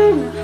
Mm-hmm.